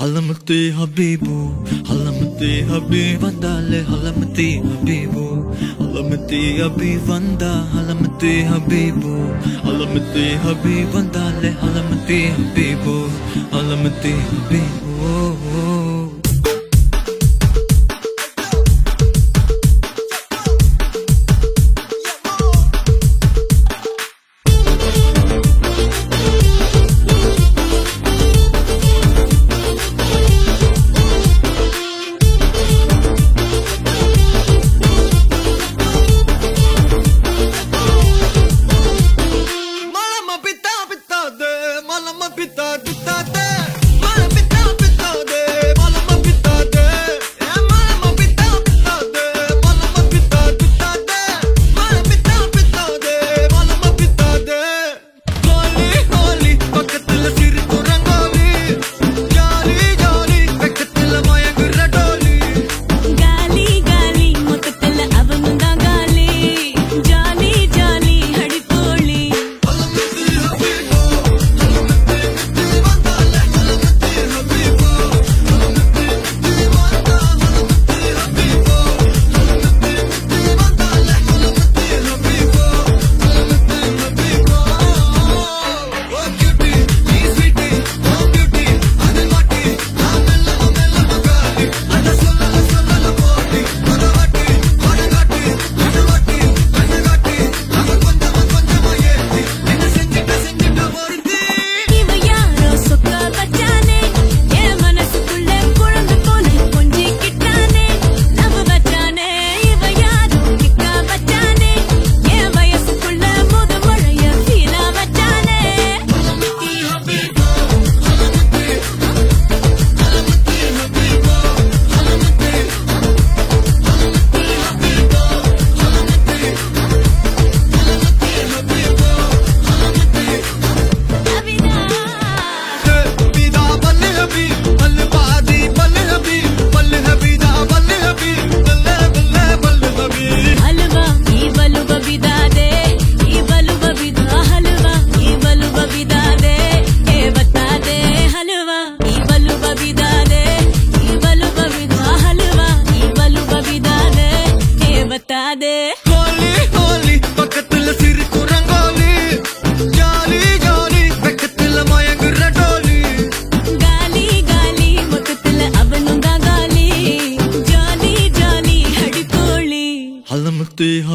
హలమతి హబీబు హలమతి హబీ వందాలే హలమతి హబీబు హలమతి హబీ వందా హలమతి హబీబు హలమతి హబీ వందాలే హలమతి హబీబు హలమతి హబీబు capitão.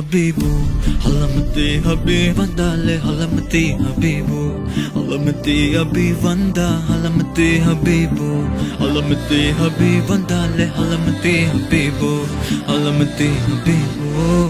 حبيبو حلمتي حبيبندا لي حلمتي حبيبو حلمتي حبيبندا حلمتي حبيبو حلمتي حبيبندا لي حلمتي حبيبو حلمتي حبيبو